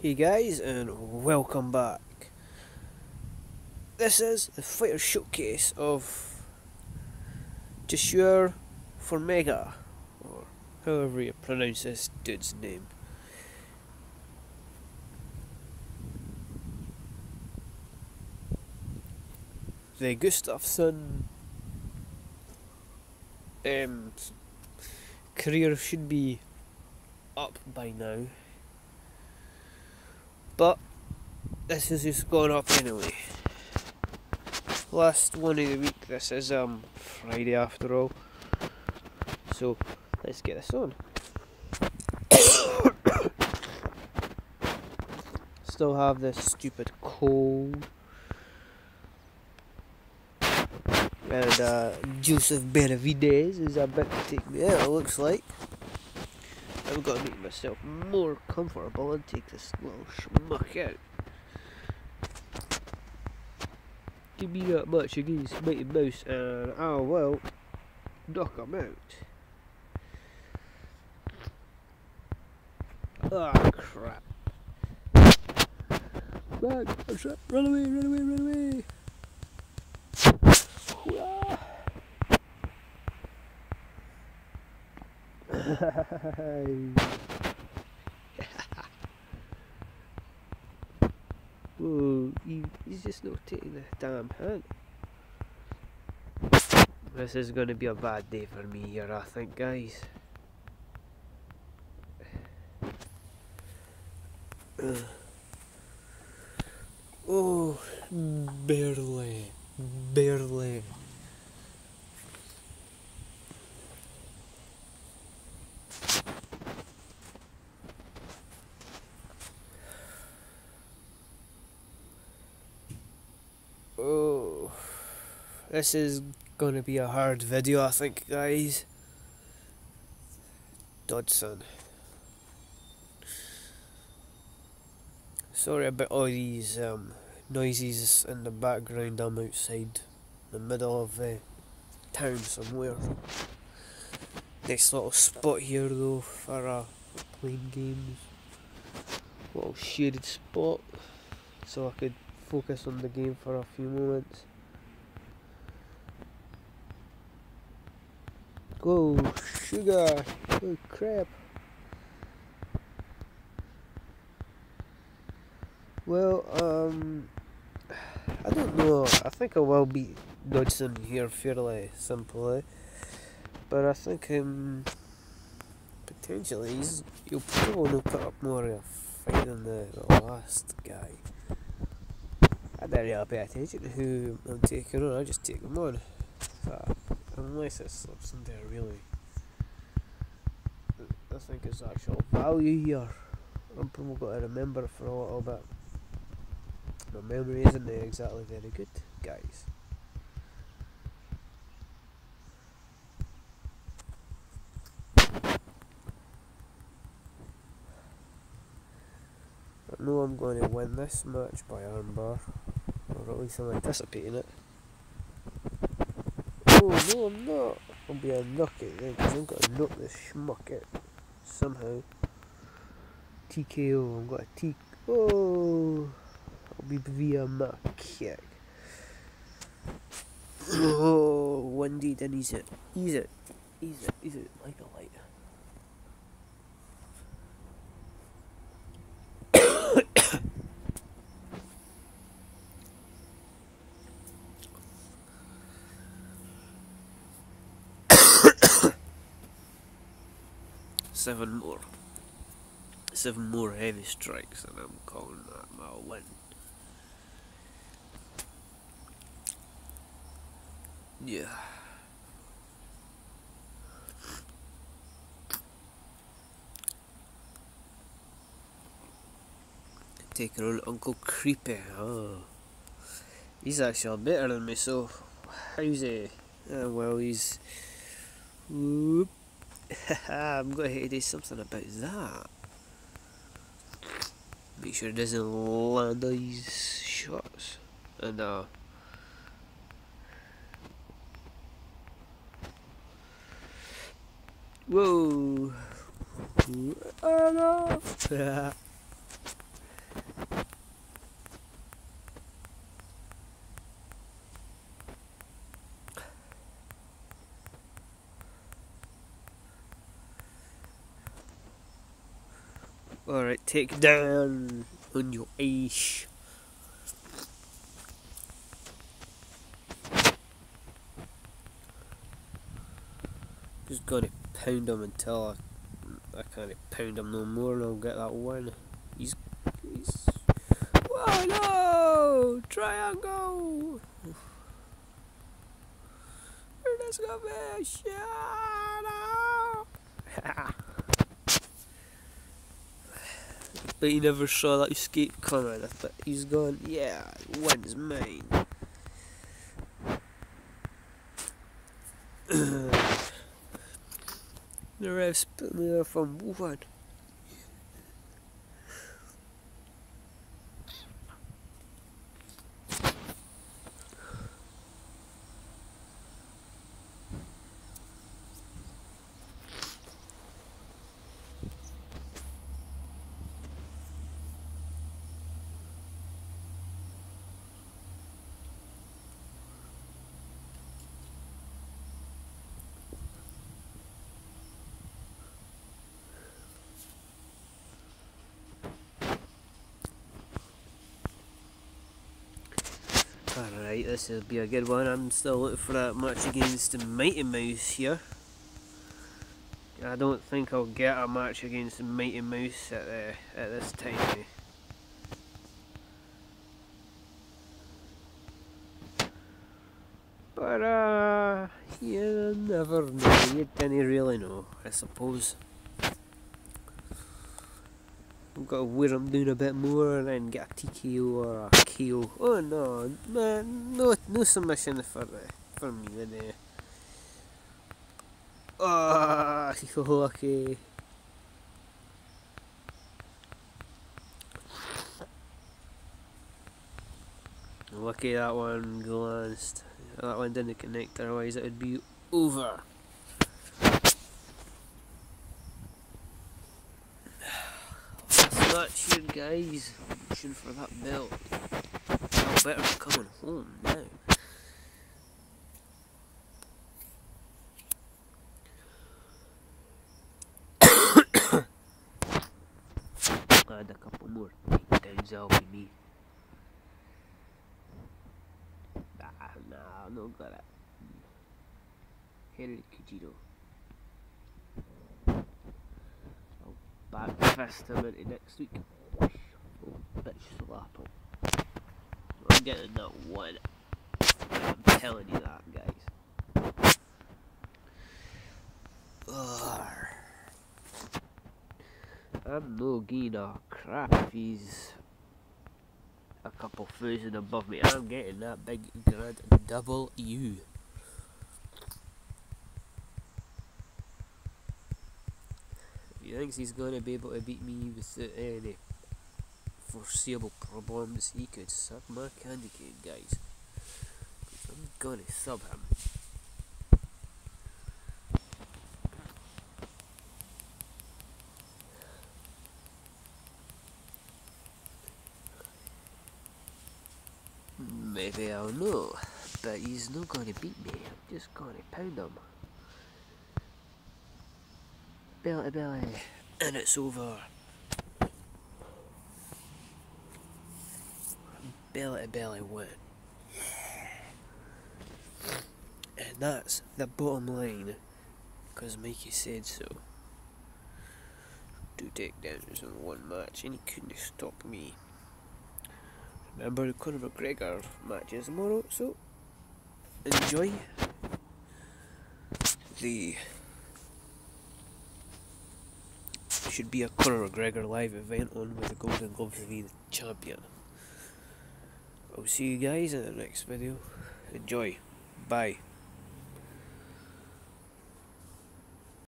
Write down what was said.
Hey guys, and welcome back. This is the fighter showcase of Joshua Formiga, or however you pronounce this dude's name. The Gustafsson um, career should be up by now. But this is just going up anyway. Last one of the week, this is um Friday after all. So let's get this on. Still have this stupid cold. And uh, Joseph Benavidez is about to take me out, it looks like. Got to make myself more comfortable and take this little schmuck out. Give me that much against Mighty Mouse and oh well, knock him out. Ah oh, crap. Back, run away, run away, run away. Whoa, he, he's just not taking the damn hint. This is going to be a bad day for me here, I think, guys. oh, barely, barely. Oh, this is gonna be a hard video, I think, guys. Dodson. Sorry about all these um, noises in the background. I'm outside the middle of the town somewhere. Nice little spot here though for uh, playing games. Little shaded spot so I could focus on the game for a few moments. Go, sugar! Oh crap! Well, um, I don't know. I think I will be Dodson here fairly simply, but I think um, potentially he's, he'll probably put up more of a fight than the, the last guy. I don't really pay attention to who I'm taking on, I just take them on. Unless it slips something there really I think it's actual value here. I'm probably got to remember for a little bit. My memory isn't exactly very good, guys. I know I'm going to win this match by armbar, or at least I'm anticipating it. Oh no, I'm not! I'll be eh, it then, because I'm going to knock this schmuck out somehow. TKO, I've got a T. Oh! I'll be via my kick. Oh, one D, then ease it. He's it. He's it. He's it like a light. Seven more. Seven more heavy strikes, and I'm calling that my win. Yeah. Taking on Uncle Creepy. Oh. He's actually better than me, so how's he? Uh, well, he's. Whoop. I'm going to do something about that. Make sure it doesn't land these shots. And uh Whoa! Oh no! Alright, take down on your ace. Just gotta pound him until I, I can't pound him no more and I'll get that one. He's... he's... Whoa, no! Triangle! Let's go fish! but he never saw that escape coming. But he's gone, yeah, one's mine. The refs put me off on one. Alright, this will be a good one. I'm still looking for that match against the Mighty Mouse here. I don't think I'll get a match against the Mighty Mouse at, uh, at this time. Eh? But, uh, you never know. You didn't really know, I suppose. I've got to wear them down a bit more and then get a TKO or a KO. Oh no, man, no, no submission for the, for me then. Uh, oh, okay. Lucky that one glanced. That one didn't connect, otherwise it would be over. not here, guys. Pushing for that belt. I better be coming home now. Add a couple more takedowns, that'll be me. Nah, nah, no got it. Henry Cejudo. back fist him into next week. Bitch slap him. I'm getting that one. I'm telling you that, guys. Ugh. I'm no getting crap if he's a couple thousand above me. I'm getting that big grand double U. he thinks he's going to be able to beat me without any foreseeable problems, he could suck my candy cane, guys. I'm gonna sub him. Maybe I'll know, but he's not gonna beat me. I'm just gonna pound him belly belly, and it's over. Belly to belly win. And that's the bottom line, because Mikey said so. Two takedowns in one match, and he couldn't stop me. Remember the Conor McGregor matches tomorrow, so enjoy the should be a Conor McGregor live event on with the Golden Gloves the champion. I'll see you guys in the next video. Enjoy. Bye.